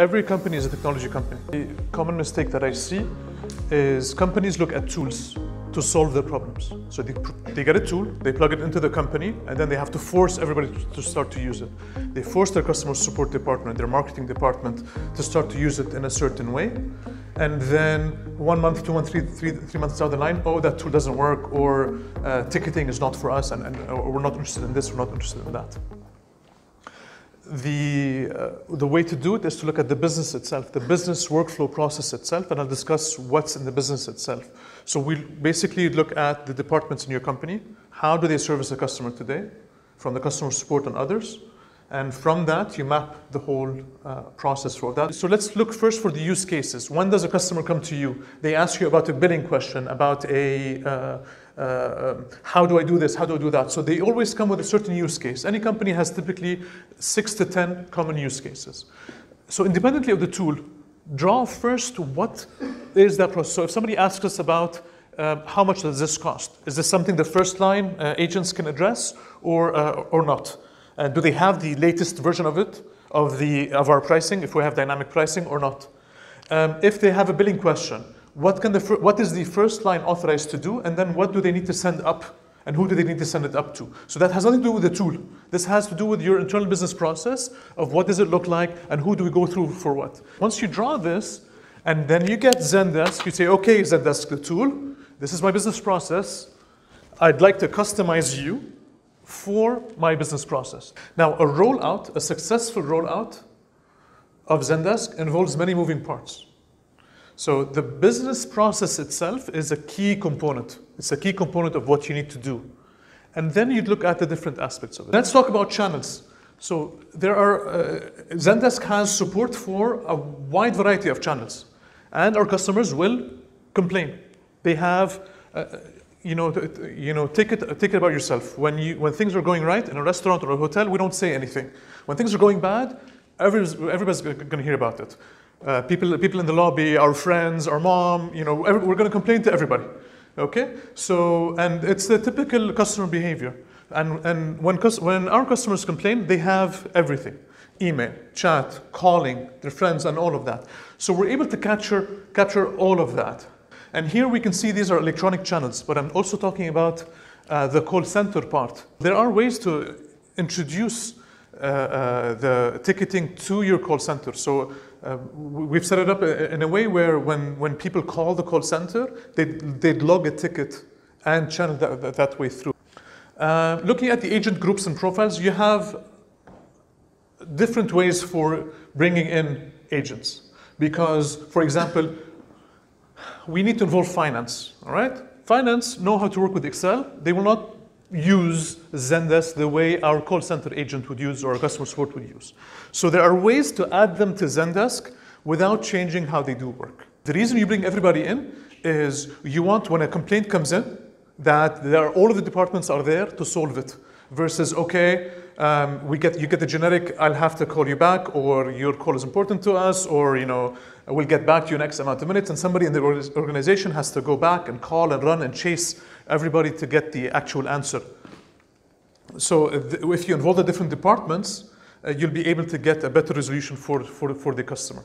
Every company is a technology company. The common mistake that I see is companies look at tools to solve their problems. So they, they get a tool, they plug it into the company, and then they have to force everybody to start to use it. They force their customer support department, their marketing department to start to use it in a certain way. And then one month, two months, three, three, three months down the line, oh, that tool doesn't work, or uh, ticketing is not for us, and, and we're not interested in this, we're not interested in that the, uh, the way to do it is to look at the business itself, the business workflow process itself, and I'll discuss what's in the business itself. So we basically look at the departments in your company. How do they service the customer today? From the customer support and others. And from that, you map the whole uh, process for that. So let's look first for the use cases. When does a customer come to you? They ask you about a billing question, about a uh, uh, um, how do I do this? How do I do that? So they always come with a certain use case. Any company has typically six to 10 common use cases. So independently of the tool, draw first what is that process. So if somebody asks us about uh, how much does this cost? Is this something the first line uh, agents can address or, uh, or not? Do they have the latest version of it, of, the, of our pricing, if we have dynamic pricing or not? Um, if they have a billing question, what, can the, what is the first line authorized to do, and then what do they need to send up, and who do they need to send it up to? So that has nothing to do with the tool. This has to do with your internal business process of what does it look like, and who do we go through for what. Once you draw this, and then you get Zendesk, you say, okay, Zendesk, the tool, this is my business process. I'd like to customize you for my business process. Now, a rollout, a successful rollout of Zendesk involves many moving parts. So the business process itself is a key component. It's a key component of what you need to do. And then you'd look at the different aspects of it. Let's talk about channels. So there are, uh, Zendesk has support for a wide variety of channels. And our customers will complain. They have, uh, you know, you know, take it, take it about yourself. When, you, when things are going right in a restaurant or a hotel, we don't say anything. When things are going bad, everybody's, everybody's going to hear about it. Uh, people, people in the lobby, our friends, our mom, you know, every, we're going to complain to everybody. Okay? So, and it's the typical customer behavior. And, and when, when our customers complain, they have everything email, chat, calling, their friends, and all of that. So we're able to capture, capture all of that. And here we can see these are electronic channels, but I'm also talking about uh, the call center part. There are ways to introduce uh, uh, the ticketing to your call center. So uh, we've set it up in a way where when, when people call the call center, they'd, they'd log a ticket and channel that, that way through. Uh, looking at the agent groups and profiles, you have different ways for bringing in agents. Because, for example, we need to involve finance, all right? Finance know how to work with Excel. They will not use Zendesk the way our call center agent would use or our customer support would use. So there are ways to add them to Zendesk without changing how they do work. The reason you bring everybody in is you want when a complaint comes in that there are, all of the departments are there to solve it versus okay um, we get you get the generic I'll have to call you back or your call is important to us or you know we'll get back to you in X amount of minutes and somebody in the organization has to go back and call and run and chase everybody to get the actual answer. So if you involve the different departments, uh, you'll be able to get a better resolution for, for, for the customer.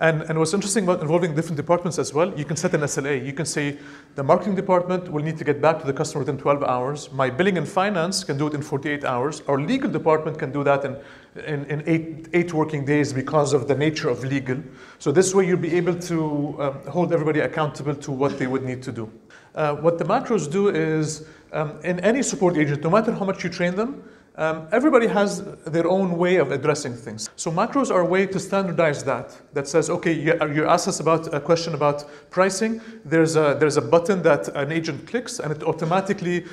And, and what's interesting about involving different departments as well, you can set an SLA. You can say the marketing department will need to get back to the customer within 12 hours. My billing and finance can do it in 48 hours. Our legal department can do that in, in, in eight, eight working days because of the nature of legal. So this way you'll be able to um, hold everybody accountable to what they would need to do. Uh, what the macros do is, um, in any support agent, no matter how much you train them, um, everybody has their own way of addressing things. So macros are a way to standardize that. That says, okay, you, you ask us about a question about pricing. There's a, there's a button that an agent clicks and it automatically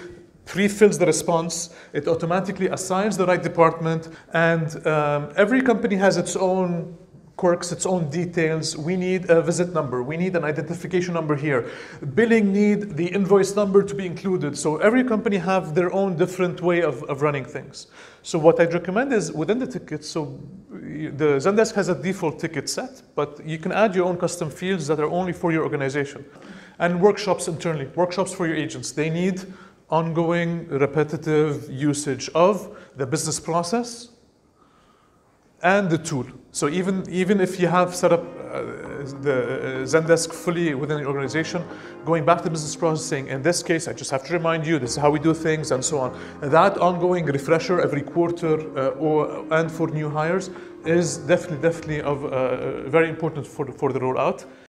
pre-fills the response. It automatically assigns the right department. And um, every company has its own quirks, its own details. We need a visit number. We need an identification number here. Billing need the invoice number to be included. So every company have their own different way of, of running things. So what I'd recommend is within the ticket, so the Zendesk has a default ticket set, but you can add your own custom fields that are only for your organization. And workshops internally, workshops for your agents. They need ongoing repetitive usage of the business process and the tool. So even even if you have set up uh, the uh, Zendesk fully within the organization, going back to business processing, in this case, I just have to remind you this is how we do things and so on. That ongoing refresher every quarter uh, or and for new hires is definitely definitely of uh, very important for the, for the rollout.